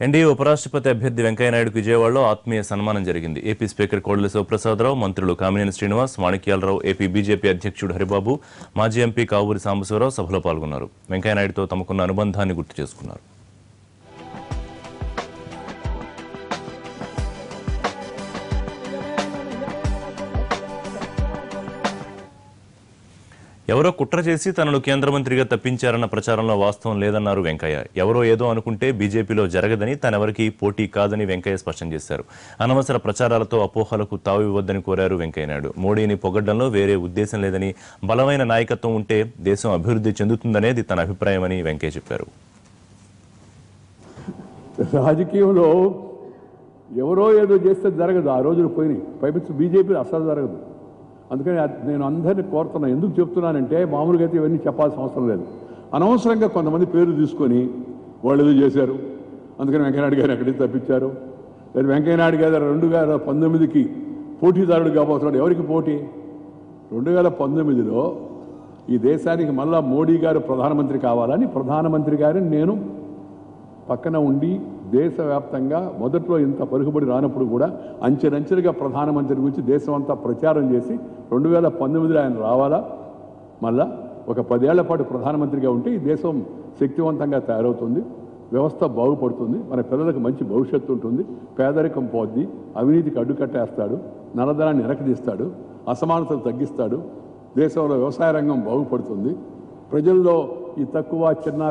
NDA ఉపరాష్ట్రపతి అభ్యర్థి వెంకయ్యనాయుడుకు విజయవాడలో ఆత్మీయ సన్మానం జరిగింది. ఏపీ స్పీకర్ కోడెల శివప్రసాదరావు మంత్రులు కామినేని శ్రీనివాస్ మాణిక్యాలరావు ఏపీ బీజేపీ అధ్యక్షుడు హరిబాబు మాజీ ఎంపీ కావూరి సాంబశివరావు సభలో పాల్గొన్నారు. వెంకయ్యనాయుడుతో తమకున్న అనుబంధాన్ని గుర్తు చేసుకున్నారు. ఎవరో కుట్ర చేసి తనను కేంద్ర మంత్రిగా తప్పించారన్న ప్రచారంలో వాస్తవం లేదన్నారు వెంకయ్య. ఎవరో ఏదో అనుకుంటే బీజేపీలో జరగదని తనెవరికి పోటీ కాదని వెంకయ్య స్పష్టం చేశారు. అనవసర ప్రచారాలతో అపోహలకు తావివ్వద్దని కోరారు వెంకయ్యనాయుడు మోడీని పొగడ్డంలో వేరే ఉద్దేశం లేదని బలమైన నాయకత్వం ఉంటే దేశం అభివృద్ధి చెందుతుందనేది తన అభిప్రాయమని వెంకయ్య చెప్పారు. రాజకీయంలో ఎవరో ఏదో చేస్తే జరగదు. ఆ రోజులు పోయినాయి. పైపించి బీజేపీ అసలు జరగదు. అందుకని నేను అందరినీ కోరుతున్నా. ఎందుకు చెప్తున్నానంటే మామూలుగా అయితే ఇవన్నీ చెప్పాల్సిన అవసరం లేదు. అనవసరంగా కొంతమంది పేర్లు తీసుకొని వాళ్ళు ఏదో చేశారు. అందుకని వెంకయ్యనాయుడు గారు ఎక్కడికి తప్పించారు. లేదు వెంకయ్యనాయుడు గారు రెండు వేల పంతొమ్మిదికి పోటీదారుడు కాబోతున్నాడు. ఎవరికి పోటీ? రెండు వేల పంతొమ్మిదిలో ఈ దేశానికి మళ్ళా మోడీ గారు ప్రధానమంత్రి కావాలని ప్రధానమంత్రి గారిని నేను పక్కన ఉండి దేశవ్యాప్తంగా మొదట్లో ఇంత పరుగుబడి రానప్పుడు కూడా అంచెలంచెలుగా ప్రధానమంత్రి గురించి దేశం అంతా ప్రచారం చేసి రెండు వేల పంతొమ్మిదిలో ఆయన రావాలా? మళ్ళా ఒక పదేళ్ళ పాటు ప్రధానమంత్రిగా ఉంటే ఈ దేశం శక్తివంతంగా తయారవుతుంది వ్యవస్థ బాగుపడుతుంది మన పిల్లలకు మంచి భవిష్యత్తు ఉంటుంది పేదరికం పోద్ది అవినీతికి అడ్డుకట్టేస్తాడు నల్లధనాన్ని వెనకదీస్తాడు అసమానతలు తగ్గిస్తాడు దేశంలో వ్యవసాయ రంగం బాగుపడుతుంది. ప్రజల్లో ఈ తక్కువ చిన్న